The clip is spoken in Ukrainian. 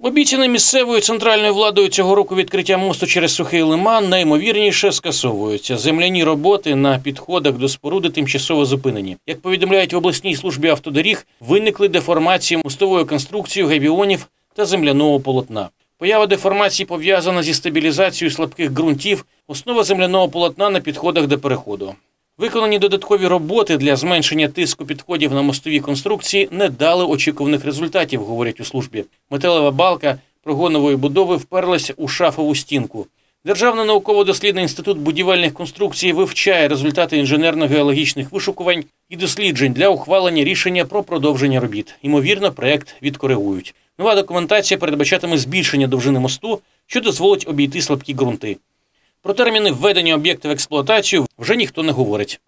Обіцяне місцевою центральною владою цього року відкриття мосту через сухий лиман найімовірніше скасовується. Земляні роботи на підходах до споруди тимчасово зупинені. Як повідомляють в обласній службі автодоріг, виникли деформації мостової конструкції габіонів та земляного полотна. Поява деформації пов'язана зі стабілізацією слабких ґрунтів, основа земляного полотна на підходах до переходу. Виконані додаткові роботи для зменшення тиску підходів на мостові конструкції не дали очікуваних результатів, говорять у службі. Металева балка прогонової будови вперлася у шафову стінку. Державний науково-дослідний інститут будівельних конструкцій вивчає результати інженерно-геологічних вишукувань і досліджень для ухвалення рішення про продовження робіт. Ймовірно, проект відкоригують. Нова документація передбачатиме збільшення довжини мосту, що дозволить обійти слабкі ґрунти. Про терміни введення об'єкта в експлуатацію вже ніхто не говорить.